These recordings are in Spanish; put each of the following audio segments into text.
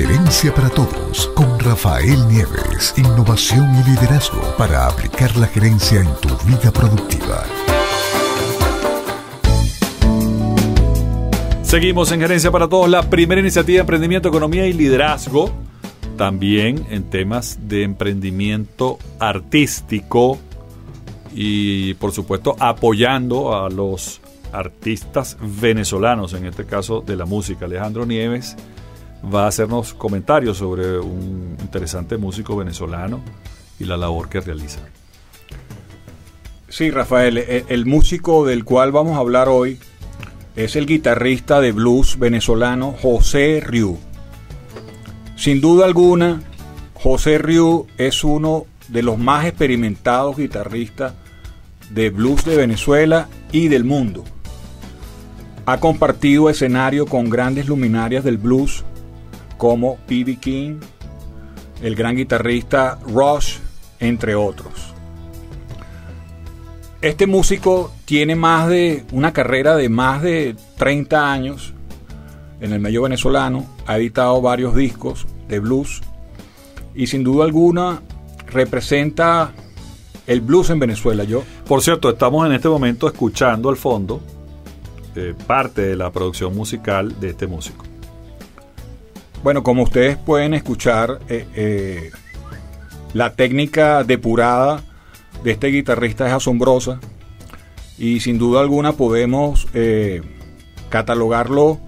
Gerencia para Todos con Rafael Nieves. Innovación y liderazgo para aplicar la gerencia en tu vida productiva. Seguimos en Gerencia para Todos, la primera iniciativa de emprendimiento, economía y liderazgo. También en temas de emprendimiento artístico y por supuesto apoyando a los artistas venezolanos, en este caso de la música. Alejandro Nieves va a hacernos comentarios sobre un interesante músico venezolano y la labor que realiza. Sí, Rafael, e, el músico del cual vamos a hablar hoy es el guitarrista de blues venezolano José Riu. Sin duda alguna, José Riu es uno de los más experimentados guitarristas de blues de Venezuela y del mundo. Ha compartido escenario con grandes luminarias del blues como B.B. King, el gran guitarrista Rush, entre otros. Este músico tiene más de una carrera de más de 30 años en el medio venezolano, ha editado varios discos de blues y sin duda alguna representa el blues en Venezuela. Yo, por cierto, estamos en este momento escuchando al fondo eh, parte de la producción musical de este músico. Bueno, como ustedes pueden escuchar, eh, eh, la técnica depurada de este guitarrista es asombrosa y sin duda alguna podemos eh, catalogarlo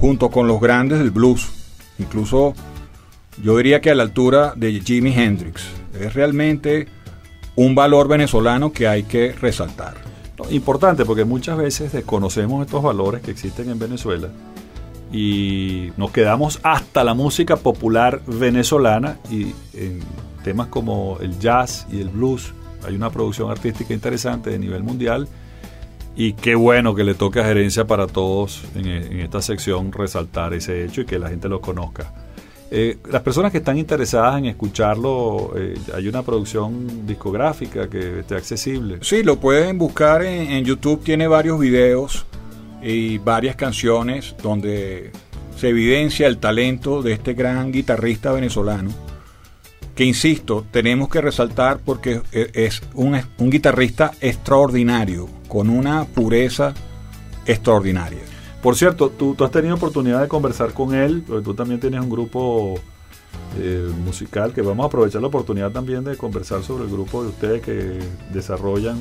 junto con los grandes del blues. Incluso yo diría que a la altura de Jimi Hendrix. Es realmente un valor venezolano que hay que resaltar. Importante porque muchas veces desconocemos estos valores que existen en Venezuela y nos quedamos hasta la música popular venezolana y en temas como el jazz y el blues hay una producción artística interesante de nivel mundial y qué bueno que le toque a gerencia para todos en, esta sección resaltar ese hecho y que la gente lo conozca. Eh, las personas que están interesadas en escucharlo, eh, hay una producción discográfica que esté accesible. Sí, lo pueden buscar en, en YouTube, tiene varios videos y varias canciones donde se evidencia el talento de este gran guitarrista venezolano, que insisto, tenemos que resaltar porque es un, guitarrista extraordinario, con una pureza extraordinaria. Por cierto, tú, has tenido oportunidad de conversar con él, porque tú también tienes un grupo eh, musical, que vamos a aprovechar la oportunidad también de conversar sobre el grupo de ustedes que desarrollan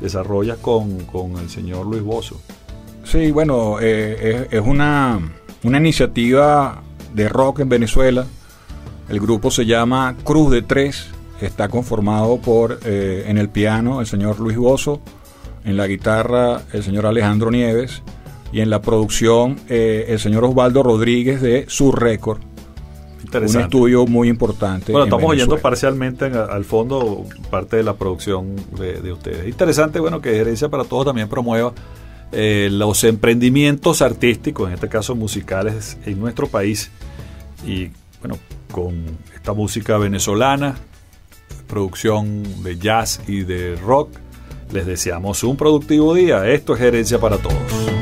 desarrolla con, con el señor Luis Bozo. Sí, bueno, eh, es, una, iniciativa de rock en Venezuela. El grupo se llama Cruz de Tres. Está conformado por, eh, en el piano, el señor Luis Bozo, en la guitarra, el señor Alejandro Nieves, y en la producción, eh, el señor Osvaldo Rodríguez de Sur Record. Un estudio muy importante. Bueno, estamos oyendo parcialmente al fondo parte de la producción de, de, ustedes. Interesante, bueno, que Gerencia para Todos también promueva eh, los emprendimientos artísticos, en este caso musicales, en nuestro país. Y bueno, con esta música venezolana, producción de jazz y de rock, les deseamos un productivo día. Esto es Gerencia para Todos.